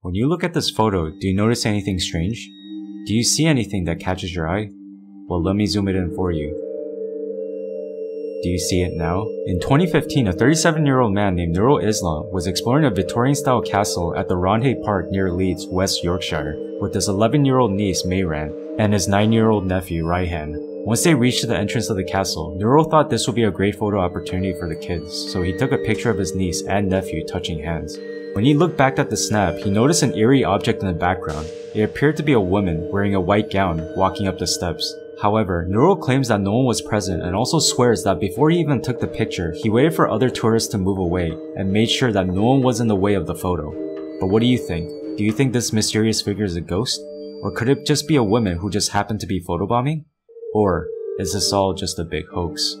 When you look at this photo, do you notice anything strange? Do you see anything that catches your eye? Well, let me zoom it in for you. Do you see it now? In 2015, a 37-year-old man named Nurul Islam was exploring a Victorian-style castle at the Roundhay Park near Leeds, West Yorkshire, with his 11-year-old niece Mayran and his 9-year-old nephew Raihan. Once they reached the entrance of the castle, Nurul thought this would be a great photo opportunity for the kids, so he took a picture of his niece and nephew touching hands. When he looked back at the snap, he noticed an eerie object in the background. It appeared to be a woman wearing a white gown walking up the steps. However, Nurul claims that no one was present and also swears that before he even took the picture, he waited for other tourists to move away and made sure that no one was in the way of the photo. But what do you think? Do you think this mysterious figure is a ghost? Or could it just be a woman who just happened to be photobombing? Or is this all just a big hoax?